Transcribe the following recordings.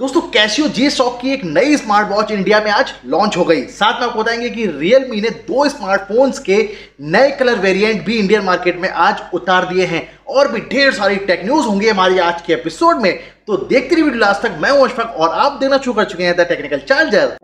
दोस्तों कैसियो जी सॉक की एक नई स्मार्ट वॉच इंडिया में आज लॉन्च हो गई। साथ में आपको बताएँगे कि रियलमी ने दो स्मार्टफोन्स के नए कलर वेरिएंट भी इंडियन मार्केट में आज उतार दिए हैं। और भी ढेर सारी टेक न्यूज़ होंगी हमारी आज के एपिसोड में। तो देखते रहिए वीडियो लास्ट तक। मैं हूँ और आप देखना शुरू कर चुके हैं द टेक्निकल चार्जर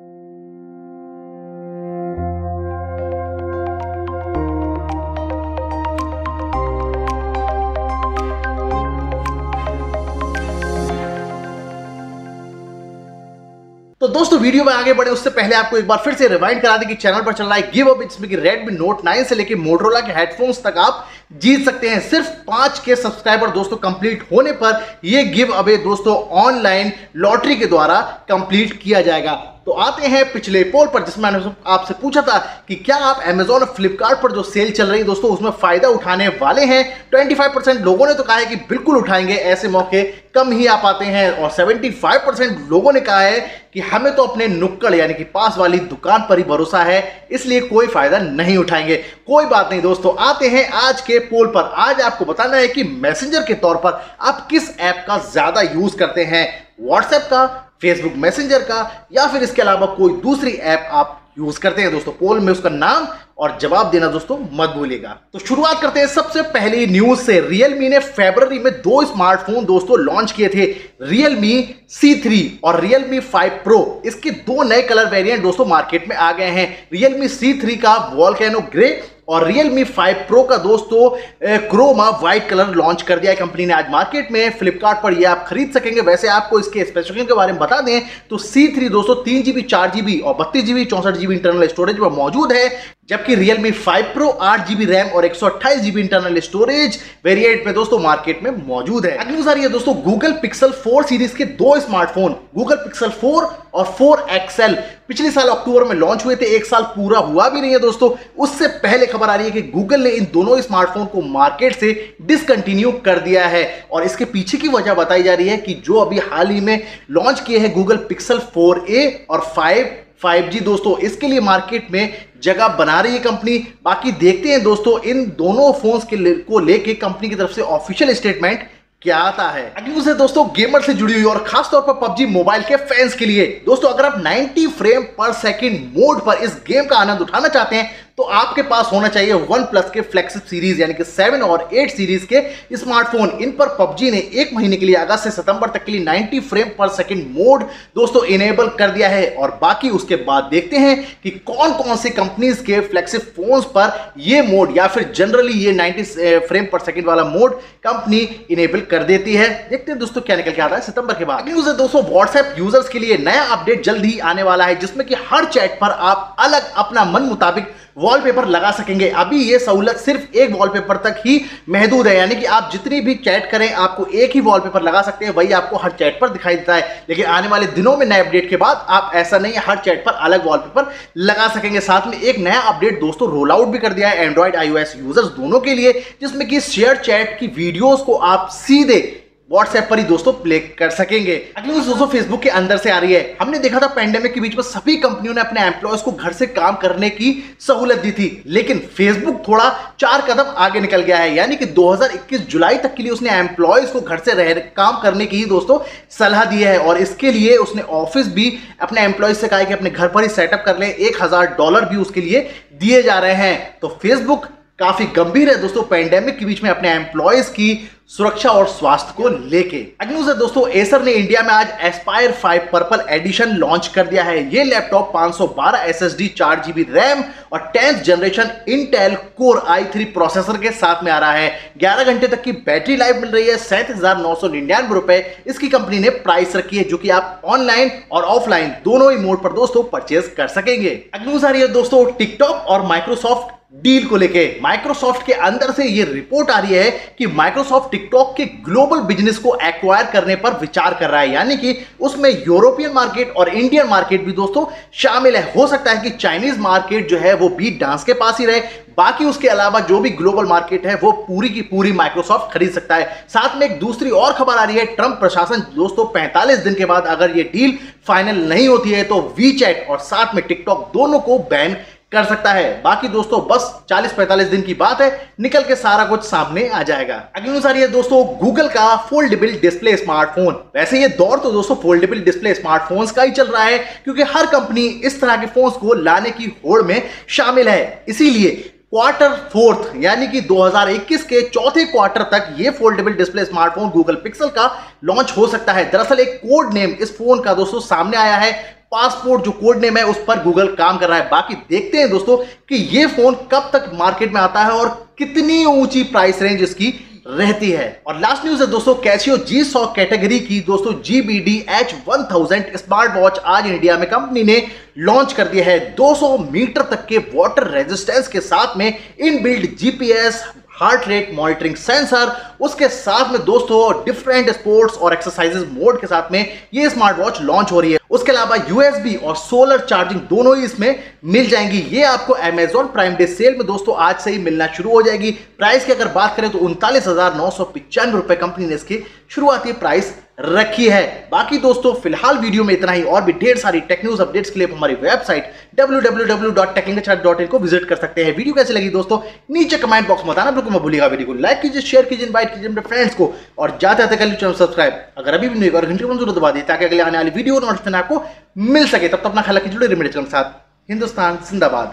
दोस्तों, वीडियो में आगे बढ़े, उससे पहले आपको एक बार फिर से रिवाइंड करा दें कि चैनल पर चल रहा है गिव अप इसमें कि रेडमी नोट 9 से लेकर मोटरोला के हेडफोन्स तक आप जीत सकते हैं। सिर्फ़ पाँच के सब्सक्राइबर दोस्तों कंप्लीट होने पर यह गिव अवे दोस्तों ऑनलाइन लॉटरी के द्वारा कंप्लीट किया जाएगा। तो आते हैं पिछले पोल पर, जिसमें मैंने आपसे पूछा था कि क्या आप अमेजोन और फ्लिपकार्ट पर जो सेल चल रही है दोस्तों, उसमें फ़ायदा उठाने वाले हैं? 25 परसेंट लोगों ने तो कहा है कि बिल्कुल उठाएँगे, ऐसे मौके कम ही आ पाते हैं। और 75 परसेंट लोगों ने कहा है कि हमें तो अपने नुक्कड़, यानी कि पास वाली दुकान पर ही भरोसा है, इसलिए कोई फ़ायदा नहीं उठाएँगे। कोई बात नहीं दोस्तों, आते हैं आज के पोल पर। आज आपको बताना है कि मैसेंजर के तौर पर आप किस ऐप का ज़्यादा यूज़ करते हैं? व्हाट्सएप का फेसबुक मैसेंजर का, या फिर इसके अलावा कोई दूसरी ऐप आप यूज़ करते हैं दोस्तों, पोल में उसका नाम और जवाब देना दोस्तों मत भूलिएगा। तो शुरुआत करते हैं सबसे पहली न्यूज़ से। Realme ने फरवरी में दो स्मार्टफ़ोन दोस्तों लॉन्च किए थे, Realme C3 और Realme 5 Pro इसके दो नए कलर वेरिएंट दोस्तों मार्केट में आ गए हैं। Realme C3 का वॉलकैनो ग्रे और Realme 5 Pro का दोस्तों क्रोमा व्हाइट कलर लॉन्च कर दिया है कंपनी ने आज मार्केट में। फ्लिपकार्ट पर ये आप खरीद सकेंगे। वैसे आपको इसके स्पेसिफिकेशन के बारे में बता दें तो C3 दोस्तों, तीन जीबी चार जीबी और बत्तीस जीबी चौसठ जीबी इंटरनल स्टोरेज पर मौजूद है। जबकि Realme 5 Pro 8 जीबी रैम और एक सौ अट्ठाईस जीबी इंटरनल स्टोरेज वेरिएंट में दोस्तों मार्केट में मौजूद है। अगली रही है दोस्तों गूगल पिक्सल 4 सीरीज़ के दो स्मार्टफ़ोन गूगल पिक्सल 4 और 4 एक्सएल पिछले साल अक्टूबर में लॉन्च हुए थे, एक साल पूरा हुआ भी नहीं है दोस्तों। उससे पहले खबर आ रही है कि गूगल ने इन दोनों स्मार्टफ़ोन को मार्केट से डिसकंटिन्यू कर दिया है। और इसके पीछे की वजह बताई जा रही है कि जो अभी हाल ही में लॉन्च किए हैं गूगल पिक्सल 4a और 5 5G दोस्तों इसके लिए मार्केट में जगह बना रही है कंपनी। बाकी देखते हैं दोस्तों इन दोनों फोन्स के ले, को लेके कंपनी की तरफ़ से ऑफिशियल स्टेटमेंट क्या आता है। अगली न्यूज़ दोस्तों गेमर से जुड़ी हुई और खासतौर पर पबजी मोबाइल के फैंस के लिए। दोस्तों अगर आप 90 फ्रेम पर सेकंड मोड पर इस गेम का आनंद उठाना चाहते हैं तो आपके पास होना चाहिए वन प्लस के फ्लैगशिप सीरीज़ यानी कि सेवन और एट सीरीज़ के स्मार्टफ़ोन इन पर पबजी ने एक महीने के लिए अगस्त से सितंबर तक के लिए 90 फ्रेम पर सेकंड मोड दोस्तों इनेबल कर दिया है। और बाकी उसके बाद देखते हैं कि कौन कौन सी कंपनीज़ के फ्लैगशिप फोन्स पर ये मोड या फिर जनरली ये 90 फ्रेम पर सेकंड वाला मोड कंपनी इनेबल कर देती है। देखते हैं दोस्तों क्या निकल के आता है सितंबर के बाद। न्यूज़ है दोस्तों व्हाट्सएप यूज़र्स के लिए नया अपडेट जल्द ही आने वाला है, जिसमें कि हर चैट पर आप अलग अपना मन मुताबिक वॉलपेपर लगा सकेंगे। अभी ये सहूलत सिर्फ़ एक वॉलपेपर तक ही महदूद है। यानी कि आप जितनी भी चैट करें, आपको एक ही वॉलपेपर लगा सकते हैं। वही आपको हर चैट पर दिखाई देता है। लेकिन आने वाले दिनों में नए अपडेट के बाद आप ऐसा नहीं हर चैट पर अलग वॉलपेपर लगा सकेंगे। साथ में एक नया अपडेट दोस्तों रोल आउट भी कर दिया है एंड्रॉइड आईओएस यूज़र्स दोनों के लिए, जिसमें कि शेयर चैट की वीडियोस को आप सीधे व्हाट्सएप पर ही दोस्तों प्ले कर सकेंगे। अगली न्यूज़ दोस्तों फेसबुक के अंदर से आ रही है। हमने देखा था पेंडेमिक के बीच में सभी कंपनियों ने अपने एम्प्लॉयज़ को घर से काम करने की सहूलत दी थी। लेकिन फेसबुक थोड़ा चार कदम आगे निकल गया है। यानी कि 2021 जुलाई तक के लिए उसने एम्प्लॉयज़ को घर से रह, काम करने की ही दोस्तों सलाह दी है। और इसके लिए उसने ऑफ़िस भी अपने एम्प्लॉयज़ से कहा कि अपने घर पर ही सेटअप कर ले। एक हज़ार डॉलर भी उसके लिए दिए जा रहे हैं। तो फेसबुक काफ़ी गंभीर है दोस्तों पेंडेमिक के बीच में अपने एम्प्लॉयज़ की सुरक्षा और स्वास्थ्य को लेके। है दोस्तों एसर ने इंडिया में आज एस्पायर 5 पर्पल एडिशन लॉन्च कर दिया है। ये लैपटॉप 512 एसएसडी 4 जीबी रैम और 10th generation Intel core i3 processor के साथ में आ रहा है। 11 घंटे तक की बैटरी लाइफ मिल रही है, सैंतीस रुपए। इसकी कंपनी ने प्राइस रखी है, जो कि आप ऑनलाइन और ऑफलाइन दोनों ही मोड पर दोस्तों परचेज कर सकेंगे। न्यूज़ दोस्तों टिकटॉक और माइक्रोसॉफ्ट डील को लेके माइक्रोसॉफ्ट के अंदर से ये रिपोर्ट आ रही है कि माइक्रोसॉफ्ट टिकटॉक के ग्लोबल बिज़नेस को एक्वायर करने पर विचार कर रहा है। यानी कि उसमें यूरोपियन मार्केट और इंडियन मार्केट भी दोस्तों शामिल है। हो सकता है कि चाइनीज़ मार्केट जो है वो बीट डांस के पास ही रहे। बाकी उसके अलावा जो भी ग्लोबल मार्केट है, वो पूरी की पूरी माइक्रोसॉफ्ट खरीद सकता है। साथ में एक दूसरी और खबर आ रही है। ट्रंप प्रशासन दोस्तों 45 दिन के बाद अगर ये डील फाइनल नहीं होती है तो वी और साथ में टिकटॉक दोनों को बैन कर सकता है। बाकी दोस्तों, बस 40-45 दिन की बात है। निकल के सारा कुछ सामने आ जाएगा। अगली रही है दोस्तों गूगल का फोल्डेबल डिस्प्ले स्मार्टफ़ोन वैसे ये दौर तो दोस्तों फोल्डेबल डिस्प्ले स्मार्टफोन्स का ही चल रहा है, क्योंकि हर कंपनी इस तरह के फ़ोन को लाने की होड़ में शामिल है। इसीलिए क्वार्टर फोर्थ यानी कि 2021 के चौथे क्वार्टर तक ये foldable display smartphone Google Pixel का लॉन्च हो सकता है। दरअसल एक कोड नेम इस फ़ोन का दोस्तों सामने आया है पासपोर्ट जो कोड नेम है, उस पर गूगल काम कर रहा है। बाकी देखते हैं दोस्तों कि ये फ़ोन कब तक मार्केट में आता है और कितनी ऊँची प्राइस रेंज इसकी रहती है। और लास्ट न्यूज़ है दोस्तों कैसियो जी सौ कैटेगरी की दोस्तों G B D H one thousand smart watch आज इंडिया में कंपनी ने लॉन्च कर दिया है। 200 मीटर तक के वाटर रेजिस्टेंस के साथ में in build GPS heart rate monitoring sensor उसके साथ में दोस्तों डिफरेंट स्पोर्ट्स और एक्सरसाइजेस मोड के साथ में ये स्मार्ट वॉच लॉन्च हो रही है। उसके अलावा यूएसबी और सोलर चार्जिंग दोनों ही इसमें मिल जाएँगी। ये आपको अमेजोन प्राइम डे सेल में दोस्तों आज से ही मिलना शुरू हो जाएगी। प्राइस की अगर बात करें तो उनतालीस कंपनी ने इसकी शुरुआती प्राइस रखी है। बाकी दोस्तों, फ़िलहाल वीडियो में इतना ही। और भी ढेर सारी टेक न्यूज़ अपडेट्स के लिए हमारी वेबसाइट www.techlinguechat.in को विज़िट कर सकते हैं। वीडियो कैसे लगी दोस्तों? नीचे कमेंट बॉक्स में बताना। बिल्कुल मैं भूलिएगा। वीडियो को लाइक कीजिए शेयर कीजिए इनवाइट कीजिए अपने फ्रेंड्स को। और जाते जाते कर चैनल सब्सक्राइब अगर अभी भी नहीं और घंटे को दबा दिए ताकि अगले आने वाली वीडियो नोटिफिकेशन आपको मिल सके। तब तक अपना ख्याल कीजिए जुड़े चैनल के साथ। हिंदुस्तान, जिंदाबाद।